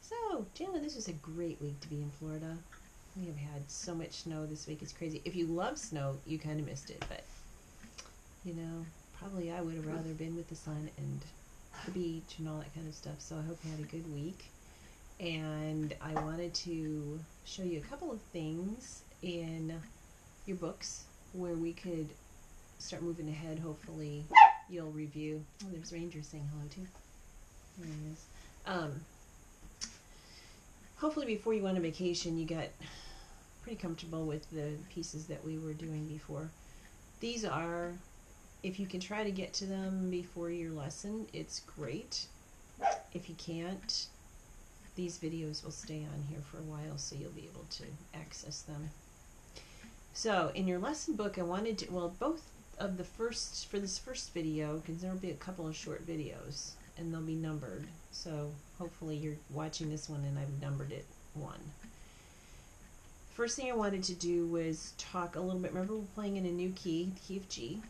So, Jana, this was a great week to be in Florida. We have had so much snow this week. It's crazy. If you love snow, you kind of missed it, but you know, probably I would have rather been with the sun and the beach and all that kind of stuff. So I hope you had a good week. And I wanted to show you a couple of things in your books where we could start moving ahead. Hopefully, you'll review. Oh, there's Ranger saying hello too. Um, hopefully, before you went on vacation, you got pretty comfortable with the pieces that we were doing before. These are, if you can try to get to them before your lesson, it's great. If you can't, these videos will stay on here for a while so you'll be able to access them. So in your lesson book, I wanted to, well, both of the first, for this first video, because there will be a couple of short videos, and they'll be numbered. So hopefully you're watching this one and I've numbered it one. First thing I wanted to do was talk a little bit, remember we're playing in a new key, the key of G,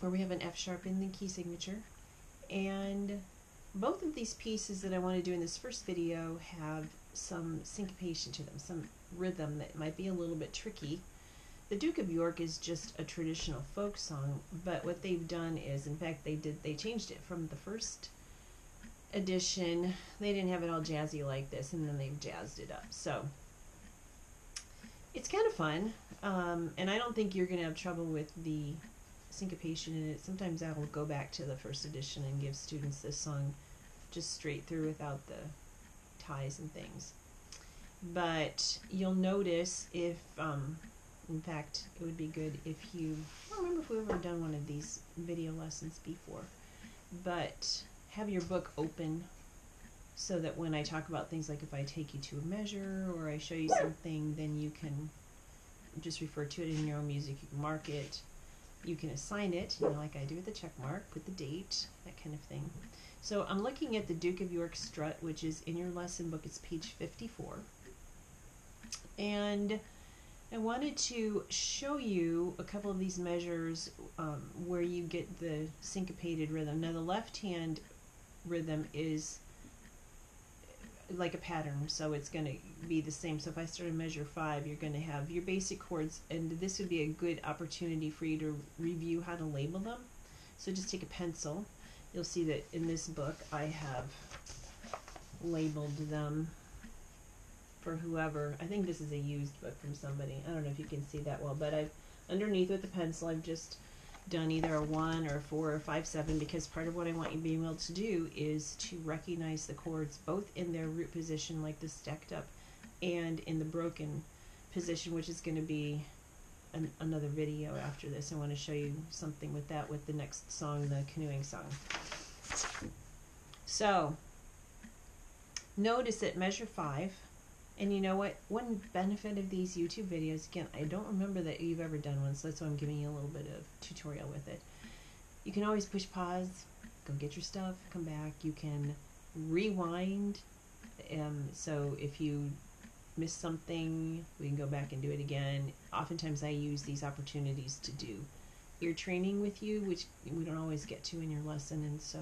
where we have an F sharp in the key signature. And both of these pieces that I want to do in this first video have some syncopation to them, some rhythm that might be a little bit tricky. The Duke of York is just a traditional folk song, but what they've done is, in fact, they did they changed it from the first edition. They didn't have it all jazzy like this, and then they've jazzed it up. So it's kind of fun, um, and I don't think you're going to have trouble with the syncopation in it. Sometimes I will go back to the first edition and give students this song just straight through without the ties and things. But you'll notice if, um, in fact, it would be good if you, I don't remember if we've ever done one of these video lessons before, but have your book open so that when I talk about things like if I take you to a measure or I show you something, then you can just refer to it in your own music. You can mark it. You can assign it, you know, like I do with the check mark, put the date, that kind of thing. So I'm looking at the Duke of York strut, which is in your lesson book. It's page 54. And I wanted to show you a couple of these measures um, where you get the syncopated rhythm. Now the left hand rhythm is like a pattern, so it's going to be the same. So if I start a measure five, you're going to have your basic chords, and this would be a good opportunity for you to review how to label them. So just take a pencil. You'll see that in this book I have labeled them for whoever. I think this is a used book from somebody. I don't know if you can see that well, but I've underneath with the pencil I've just done either a one or a four or five seven because part of what I want you being able to do is to recognize the chords both in their root position like the stacked up and in the broken position which is going to be an, another video after this. I want to show you something with that with the next song, the canoeing song. So notice that measure five and you know what? One benefit of these YouTube videos, again, I don't remember that you've ever done one, so that's why I'm giving you a little bit of tutorial with it. You can always push pause, go get your stuff, come back. You can rewind. Um, so if you miss something, we can go back and do it again. Oftentimes I use these opportunities to do ear training with you, which we don't always get to in your lesson, and so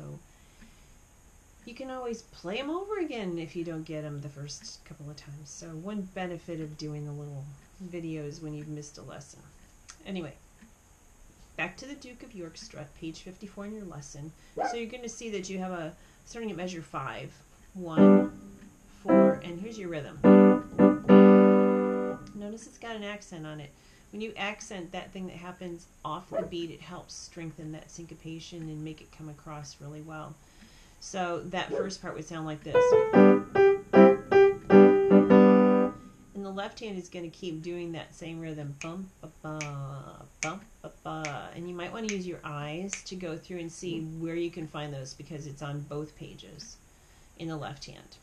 you can always play them over again if you don't get them the first couple of times. So one benefit of doing the little videos when you've missed a lesson. Anyway, back to the Duke of York strut, page 54 in your lesson. So you're going to see that you have a, starting at measure five, one, four, and here's your rhythm. Notice it's got an accent on it. When you accent that thing that happens off the beat, it helps strengthen that syncopation and make it come across really well. So that first part would sound like this. And the left hand is going to keep doing that same rhythm. Bum, ba, ba, bum, ba, ba. And you might want to use your eyes to go through and see mm-hmm. where you can find those because it's on both pages in the left hand.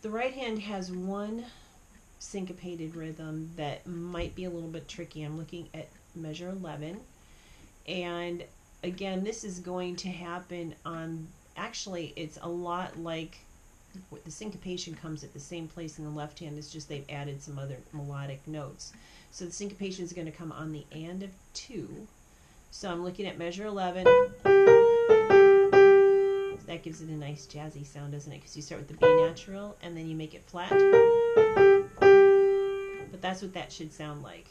The right hand has one syncopated rhythm that might be a little bit tricky. I'm looking at measure 11 and again, this is going to happen on, actually, it's a lot like the syncopation comes at the same place in the left hand, it's just they've added some other melodic notes. So the syncopation is going to come on the and of 2. So I'm looking at measure 11. that gives it a nice jazzy sound, doesn't it? Because you start with the B natural and then you make it flat. But that's what that should sound like.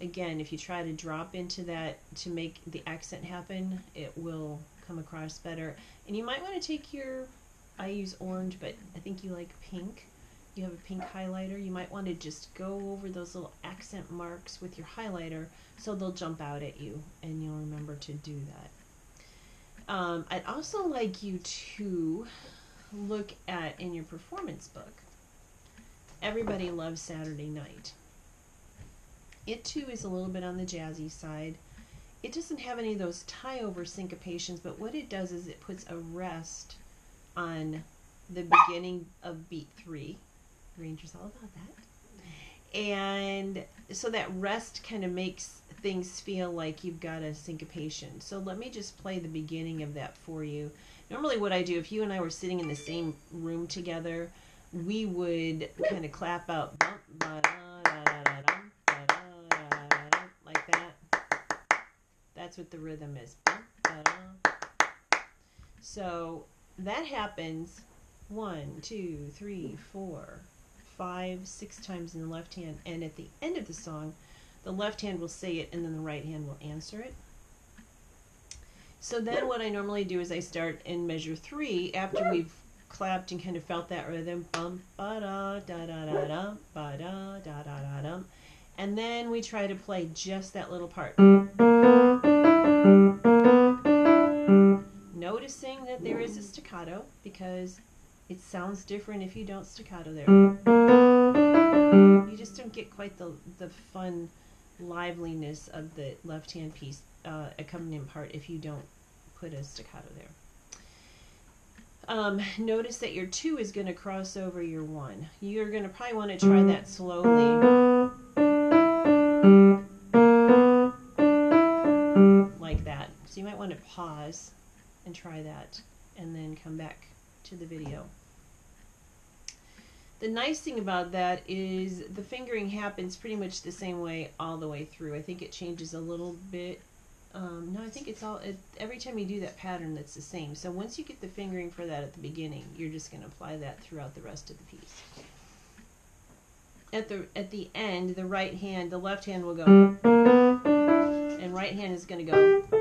Again, if you try to drop into that to make the accent happen, it will come across better. And you might want to take your, I use orange, but I think you like pink. You have a pink highlighter. You might want to just go over those little accent marks with your highlighter so they'll jump out at you and you'll remember to do that. Um, I'd also like you to look at in your performance book. Everybody loves Saturday night. It too is a little bit on the jazzy side. It doesn't have any of those tie over syncopations, but what it does is it puts a rest on the beginning of beat three. Ranger's all about that. And so that rest kind of makes things feel like you've got a syncopation. So let me just play the beginning of that for you. Normally, what I do, if you and I were sitting in the same room together, we would kind of clap out like That's what the rhythm is. So that happens one, two, three, four, five, six times in the left hand, and at the end of the song, the left hand will say it and then the right hand will answer it. So then what I normally do is I start in measure three after we've clapped and kind of felt that rhythm. Bum ba da da da da da ba da da da da da. And then we try to play just that little part. Noticing that there is a staccato because it sounds different if you don't staccato there. You just don't get quite the, the fun liveliness of the left hand piece uh, accompaniment part if you don't put a staccato there. Um, notice that your two is going to cross over your one. You're going to probably want to try that slowly. So you might want to pause and try that and then come back to the video. The nice thing about that is the fingering happens pretty much the same way all the way through. I think it changes a little bit. Um, no, I think it's all, it, every time you do that pattern, that's the same. So once you get the fingering for that at the beginning, you're just going to apply that throughout the rest of the piece. At the, at the end, the right hand, the left hand will go, and right hand is going to go,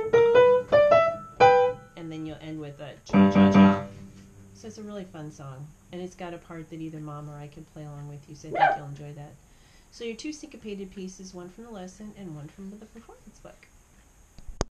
it's a really fun song, and it's got a part that either mom or I can play along with you, so I think you'll enjoy that. So your two syncopated pieces, one from the lesson and one from the performance book.